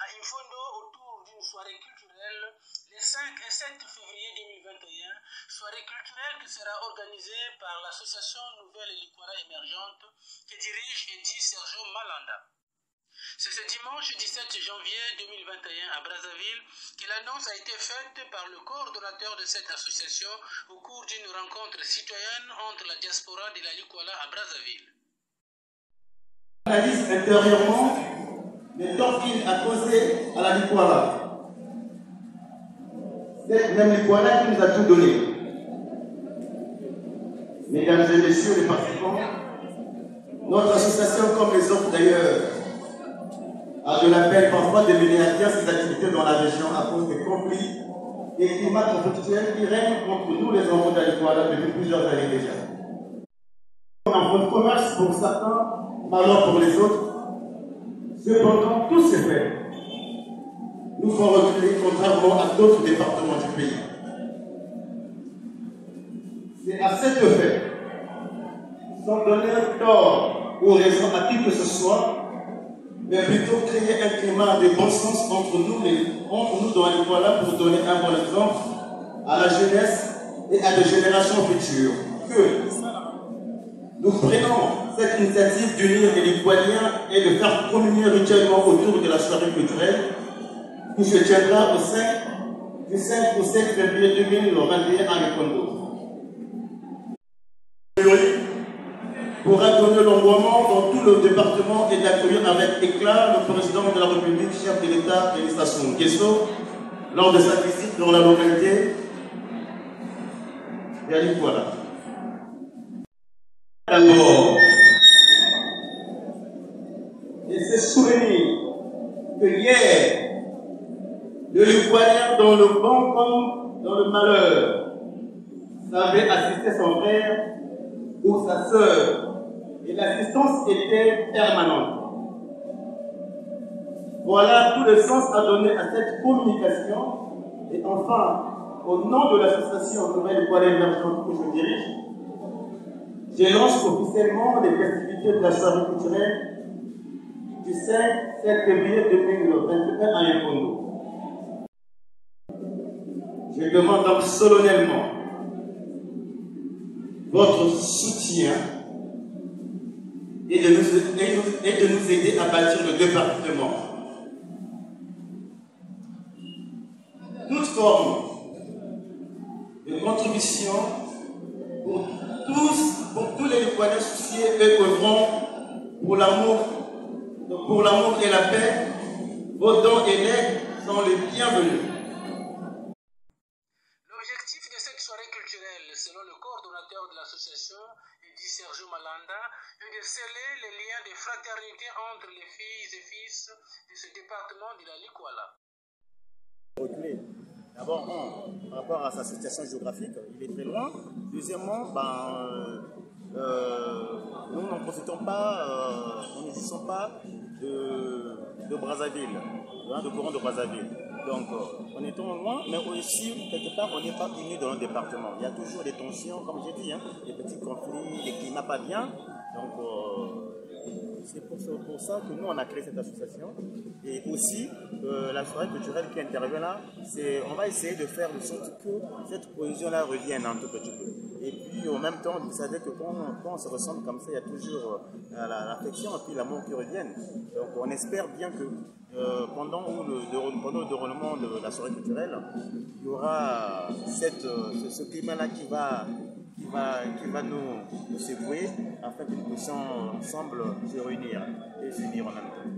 à Infondo autour d'une soirée culturelle les 5 et 7 février 2021, soirée culturelle qui sera organisée par l'association Nouvelle Liquara Émergente que dirige et dit Sergio Malanda. C'est ce dimanche 17 janvier 2021 à Brazzaville que l'annonce a été faite par le coordonnateur de cette association au cours d'une rencontre citoyenne entre la diaspora de la Likwala à Brazzaville. Intérieurement les torts qu'il a causés à la Likwala. Cette même Likwala qui nous a tout donné. Mesdames et messieurs les participants, notre association, comme les autres d'ailleurs, a de la peine parfois de mener à terre ses activités dans la région à cause des conflits et climats conflictuels qui règnent contre nous les enfants d'Alikwala depuis plusieurs années déjà. Un bon commerce pour certains, malheur pour les autres. Cependant, tous ces faits nous font reculer contrairement à d'autres départements du pays. C'est à cet effet, sans donner tort ou raison à qui que ce soit, mais plutôt créer un climat de bon sens entre nous, les, entre nous dans les voilà pour donner un bon exemple à la jeunesse et à des générations futures. Nous prenons cette initiative d'unir les Lituaniens et de faire communier rituellement autour de la soirée culturelle qui se tiendra au 5, du 5 au 7 février 2021 à Lekondo pourra donner l'envoiement dans tout le département et d'accueillir avec éclat le président de la République, chef de l'État et l'État Guesso, lors de sa visite dans la localité d'Alikwala. D'abord, et se souvenir que hier, le Lituanien dans le bon comme dans le malheur, savait assister son frère ou sa sœur et l'assistance était permanente. Voilà tout le sens à donner à cette communication. Et enfin, au nom de l'association Nouvelle Étoile Émergente que je dirige, je lance officiellement les festivités de la soirée culturelle du 5 7 février 2021 à Yépondo. Je demande donc solennellement votre soutien et de nous aider à bâtir le département. Toute forme de contribution les Libanais souciés et œuvrant pour l'amour, pour l'amour et la paix, vos dons et legs sont les bienvenus. L'objectif de cette soirée culturelle, selon le coordonnateur de l'association, dit Sergio Malanda, est de sceller les liens de fraternité entre les filles et fils de ce département de la Likwala. D'abord, par rapport à sa situation géographique, il est très loin. Deuxièmement, ben, euh, nous n'en profitons pas, euh, nous ne jouissons pas de, de Brazzaville, hein, de courant de Brazzaville. Donc, euh, on est loin, mais aussi, quelque part, on n'est pas unis dans le département. Il y a toujours des tensions, comme j'ai dit, hein, des petits conflits, des climats pas bien. Donc, c'est pour, ça que nous, on a créé cette association. Et aussi, euh, la soirée culturelle qui intervient là, on va essayer de faire de sorte que cette cohésion-là revienne un tout petit peu. Et puis, en même temps, vous savez que quand, quand on se ressemble comme ça, il y a toujours euh, l'affection et puis l'amour qui reviennent. Donc, on espère bien que euh, pendant, le, pendant le déroulement de la soirée culturelle, il y aura cette, ce, climat-là qui va va, qui va nous, nous secouer afin que nous puissions ensemble se réunir et s'unir en même temps.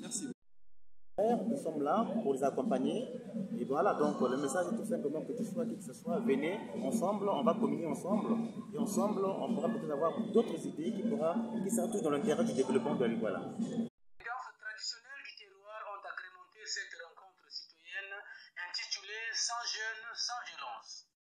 Merci. Nous sommes là pour les accompagner. Et voilà, donc le message est tout simplement que tu sois qui que ce soit, venez ensemble, on va communier ensemble. Et ensemble, on pourra peut-être avoir d'autres idées qui, pourra, qui seront tous dans l'intérêt du développement de l'Iguala. Les danses traditionnelles du terroir ont agrémenté cette rencontre citoyenne intitulée Sans jeunes, sans violence.